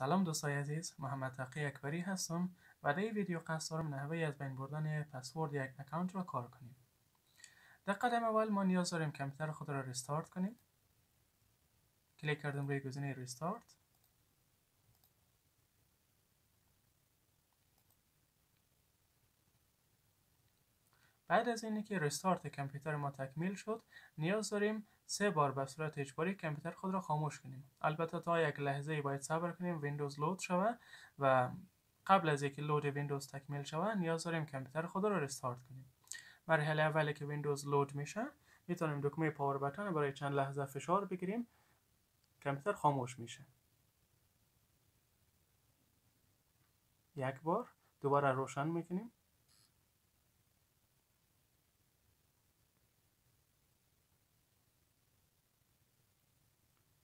سلام دوستای عزیز محمد تقی اکبری هستم و در این ویدیو قصد دارم نحوه از بین بردن پسورد یک اکانت را کار کنیم. در قدم اول ما نیاز داریم کامپیوتر خود را ریستارت کنیم. کلیک کردم روی گزینه ریستارت بعد از اینکه که ریستارت کامپیوتر ما تکمیل شد نیاز داریم سه بار به صورت اجباری کامپیوتر خود را خاموش کنیم. البته تا یک لحظه باید صبر کنیم ویندوز لود شود و قبل از اینکه لود ویندوز تکمیل شود نیاز داریم کامپیوتر خود را ریستارت کنیم. مرحله اولی که ویندوز لود میشه می‌تونیم دکمه پاور بتن برای چند لحظه فشار بگیریم کامپیوتر خاموش میشه. یک بار دوباره روشن می‌کنیم.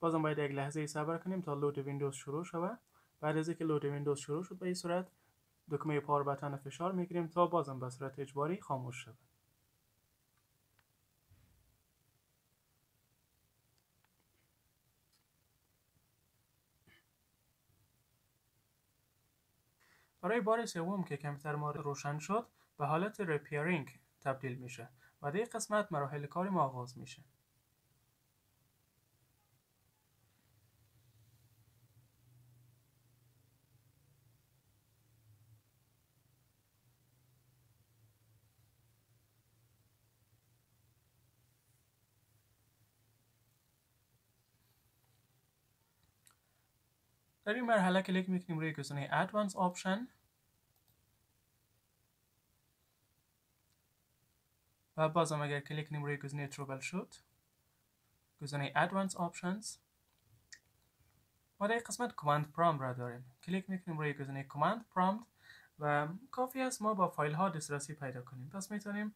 بازم باید یک لحظه صبر کنیم تا لود ویندوز شروع شود. بعد از اینکه لود ویندوز شروع شد به این صورت دکمه پاور بتن فشار می‌گیریم تا بازم به صورت اجباری خاموش شود. برای بار سوم که کامپیوتر ما روشن شد به حالت ریپیرینگ تبدیل میشه و در قسمت مراحل کاری ما آغاز میشه. در این مرحله کلیک می‌کنیم روی گزینه Advanced Option. و بازم اگر کلیک کنیم روی گزینه شد گزینه Advanced Options. ما در قسمت Command Prompt را داریم. کلیک می‌کنیم روی گزینه Command Prompt و کافی است ما با فایل ها دسترسی پیدا کنیم. پس می‌تونیم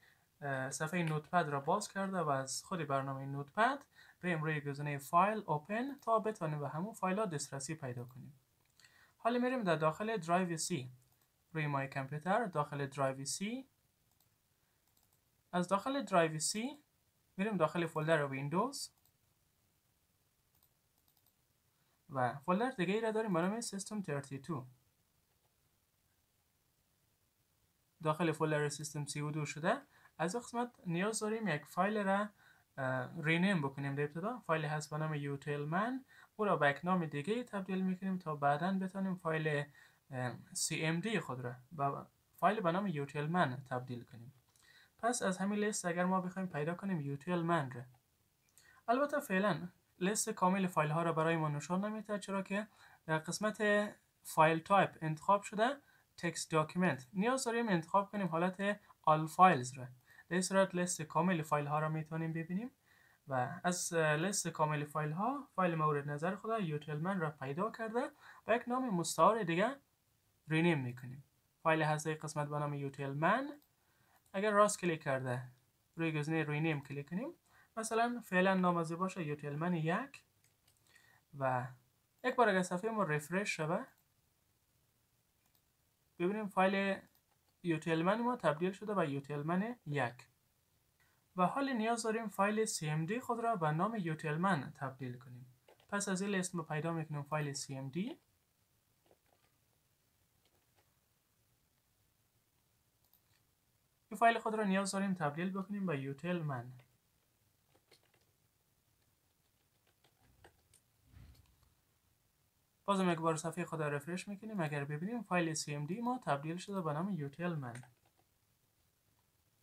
صفحه نوتپد را باز کرده و از خود برنامه نوتپد بریم روی گزینه فایل اوپن تا بتوانیم به همون فایل ها دسترسی پیدا کنیم. حالا میریم در داخل درایو سی روی مای کامپیوتر داخل درایو سی از داخل درایو سی میریم داخل فولدر ویندوز و فولدر دیگه ای را داریم به نام سیستم 32 داخل فولدر سیستم 32 شده. از قسمت نیاز داریم یک فایل را رینیم بکنیم در ابتدا. فایل هست به نام من او را به یک نام دیگه تبدیل می‌کنیم تا بعدا بتونیم فایل CMD خود را به فایل به نام من تبدیل کنیم. پس از همین لیست اگر ما بخوایم پیدا کنیم من را. البته فعلا لیست کامل فایل ها را برای ما نشان نمیده چرا که در قسمت فایل تایپ انتخاب شده تکست داکیومنت. نیاز داریم انتخاب کنیم حالت آل فایلز را. در صورت لیست کامل فایل ها را می‌تونیم ببینیم. و از لیست کامل فایل ها فایل مورد نظر خود یوتیلمن را پیدا کرده و یک نام مستعار دیگه رینیم می‌کنیم. فایل هست قسمت به نام یوتیلمن اگر راست کلیک کرده روی گزینه رینیم کلیک کنیم. مثلا فعلا نام از باشه یوتیلمن یک. و یک بار اگر صفحه ما رفرش شوه ببینیم فایل یوتیلمن ما تبدیل شده به یوتیلمن یک. و حال نیاز داریم فایل cmd خود را به نام یوتیلمن تبدیل کنیم. پس از این ما پیدا می‌کنیم فایل cmd این فایل خود را نیاز داریم تبدیل بکنیم به یوتیلمن بازم یک بار صفحه خود رفرش می‌کنیم. اگر ببینیم فایل cmd ما تبدیل شده به نام یوتیلمن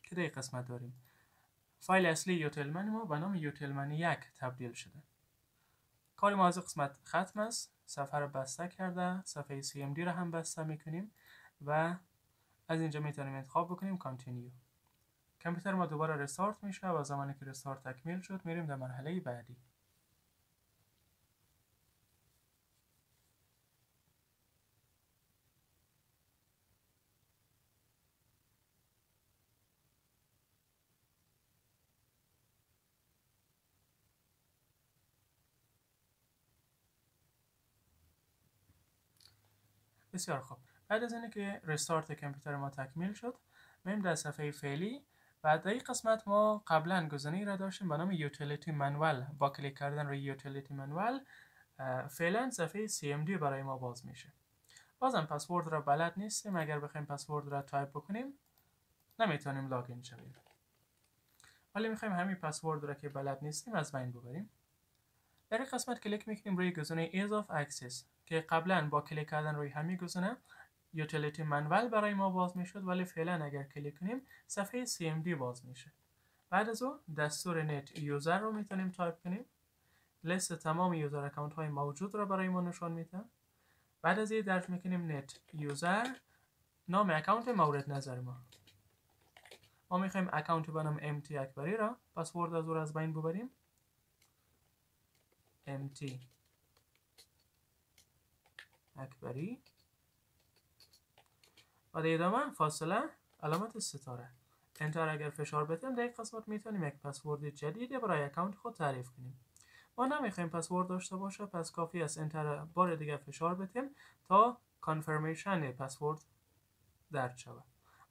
که در قسمت داریم؟ فایل اصلی یوتیلمن ما به نام یوتیلمن یک تبدیل شده. کار ما از قسمت ختم است. صفحه را بسته کرده. صفحه cmd را هم بسته می‌کنیم و از اینجا می‌تونیم انتخاب بکنیم. کانتینیو کامپیوتر ما دوباره رستارت میشه و زمانی که رستارت تکمیل شد میریم در مرحله بعدی. بسیار خوب. بعد از اینکه رستارت کامپیوتر ما تکمیل شد میریم در صفحه فعلی. و در این قسمت ما قبلا گزینه را داشتیم به نام یوتیلیتی منوال. با کلیک کردن روی یوتیلیتی منوال فعلا صفحه CMD برای ما باز میشه. بازم پسورد را بلد نیستیم. اگر بخوایم پسورد را تایپ بکنیم نمی‌تونیم لاگین شویم. ولی می‌خوایم همین پسورد را که بلد نیستیم از بین ببریم. در این قسمت کلیک می‌کنیم روی گزینه Ease of Access که قبلا با کلیک کردن روی همین گزینه یوتیلیتی منول برای ما باز می‌شد ولی فعلا اگر کلیک کنیم صفحه CMD باز میشه. بعد از اون دستور نت یوزر رو می‌تونیم تایپ کنیم. لیست تمام یوزر اکانت های موجود رو برای ما نشان میده. بعد از این درج می‌کنیم نت یوزر نام اکانت مورد نظر ما. ما می‌خوایم اکانت به نام MT اکبری را پسورد از او از بین ببریم. MT اکبری. و در ادامه فاصله علامت ستاره. انتر اگر فشار بدیم در یک قسمت می‌تونیم. یک پسورد جدید برای اکانت خود تعریف کنیم. ما نمی‌خوایم پسورد داشته باشه پس کافی است انتر بار دیگه فشار بدیم تا کانفرمیشن پسورد درد شود.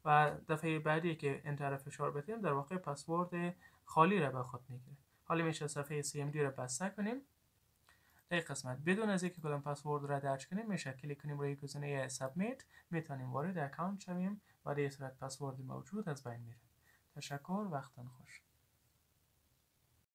و دفعه بعدی که انتر فشار بدیم در واقع پسورد خالی را به خود می‌گیره حالا میشه صفحه CMD را بسته کنیم. در قسمت بدون از اینکه کدام پسورد را درج کنیم میشه کلیک کنیم روی گزینه سابمیت می‌تونیم وارد اکانت شویم و در صورت پسورد موجود از بین میره تشکر وقتان خوش.